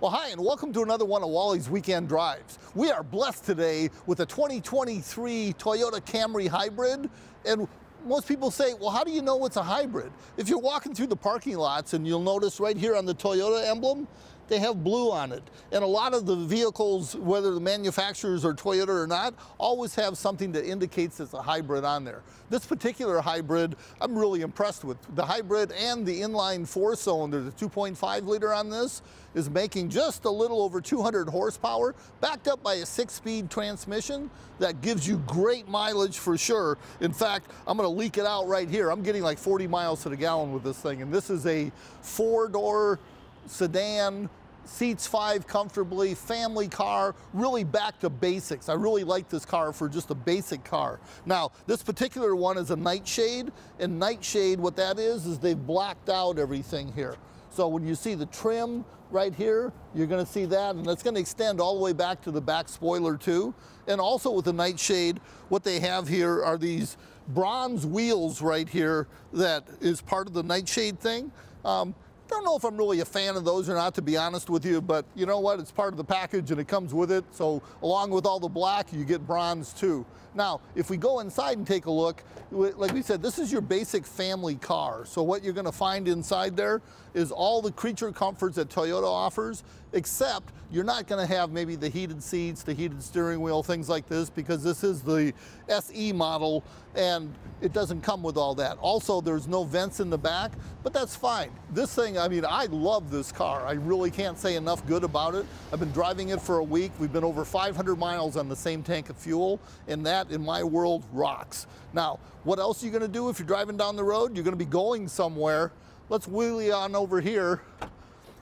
Well, hi, and welcome to another one of Wally's Weekend Drives. We are blessed today with a 2023 Toyota Camry Hybrid, and most people say, well, how do you know it's a hybrid? If you're walking through the parking lots and you'll notice right here on the Toyota emblem, they have blue on it. And a lot of the vehicles, whether the manufacturers are Toyota or not, always have something that indicates it's a hybrid on there. This particular hybrid, I'm really impressed with. The hybrid and the inline four cylinder, the 2.5 liter on this, is making just a little over 200 horsepower, backed up by a six speed transmission that gives you great mileage for sure. In fact, I'm gonna leak it out right here. I'm getting like 40 miles to the gallon with this thing. And this is a four door sedan seats five comfortably, family car, really back to basics. I really like this car for just a basic car. Now, this particular one is a nightshade, and nightshade, what that is, is they've blacked out everything here. So when you see the trim right here, you're gonna see that, and it's gonna extend all the way back to the back spoiler too. And also with the nightshade, what they have here are these bronze wheels right here that is part of the nightshade thing. Um, don't know if I'm really a fan of those or not, to be honest with you, but you know what? It's part of the package and it comes with it. So along with all the black, you get bronze too. Now, if we go inside and take a look, like we said, this is your basic family car. So what you're gonna find inside there is all the creature comforts that Toyota offers, except you're not gonna have maybe the heated seats, the heated steering wheel, things like this, because this is the SE model and it doesn't come with all that. Also, there's no vents in the back, but that's fine. This thing, I mean, I love this car. I really can't say enough good about it. I've been driving it for a week. We've been over 500 miles on the same tank of fuel, and that, in my world, rocks. Now, what else are you gonna do if you're driving down the road? You're gonna be going somewhere. Let's wheelie on over here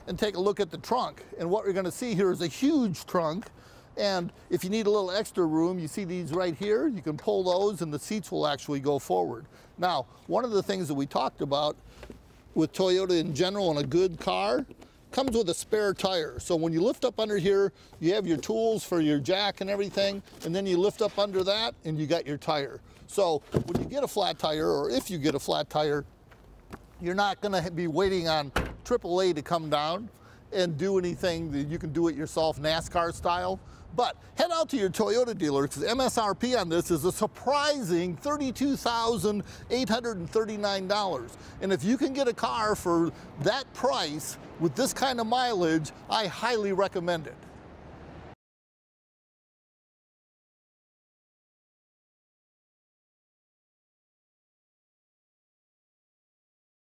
and take a look at the trunk. And what we're gonna see here is a huge trunk. And if you need a little extra room, you see these right here, you can pull those and the seats will actually go forward. Now, one of the things that we talked about with Toyota in general in a good car comes with a spare tire. So when you lift up under here, you have your tools for your jack and everything, and then you lift up under that and you got your tire. So when you get a flat tire, or if you get a flat tire, you're not gonna be waiting on AAA to come down and do anything that you can do it yourself NASCAR style. But head out to your Toyota dealer because MSRP on this is a surprising $32,839. And if you can get a car for that price with this kind of mileage, I highly recommend it.